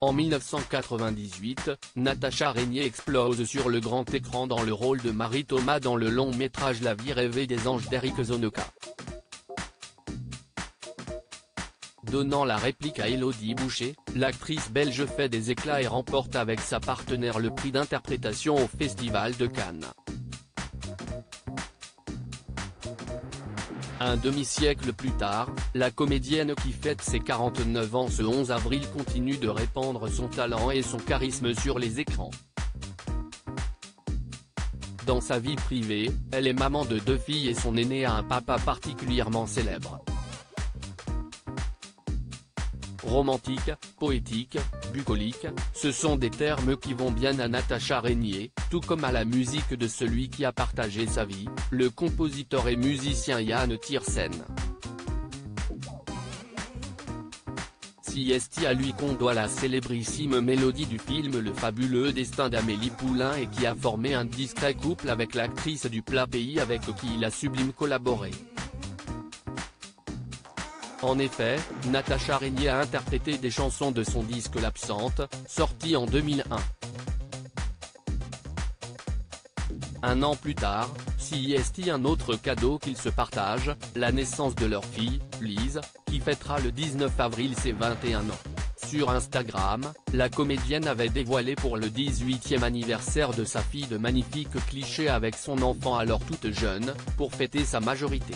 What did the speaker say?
En 1998, Natacha Régnier explose sur le grand écran dans le rôle de Marie Thomas dans le long métrage La vie rêvée des anges d'Eric Zonoka. Donnant la réplique à Élodie Boucher, l'actrice belge fait des éclats et remporte avec sa partenaire le prix d'interprétation au Festival de Cannes. Un demi-siècle plus tard, la comédienne qui fête ses 49 ans ce 11 avril continue de répandre son talent et son charisme sur les écrans. Dans sa vie privée, elle est maman de deux filles et son aîné a un papa particulièrement célèbre. Romantique, poétique, bucolique, ce sont des termes qui vont bien à Natacha Régnier, tout comme à la musique de celui qui a partagé sa vie, le compositeur et musicien Yann Tiersen. Si à lui qu'on doit la célébrissime mélodie du film Le fabuleux destin d'Amélie Poulain et qui a formé un discret couple avec l'actrice du plat pays avec qui il a sublime collaboré. En effet, Natacha Régnier a interprété des chansons de son disque L'Absente, sorti en 2001. Un an plus tard, est un autre cadeau qu'ils se partagent, la naissance de leur fille, Lise, qui fêtera le 19 avril ses 21 ans. Sur Instagram, la comédienne avait dévoilé pour le 18e anniversaire de sa fille de magnifiques clichés avec son enfant alors toute jeune, pour fêter sa majorité.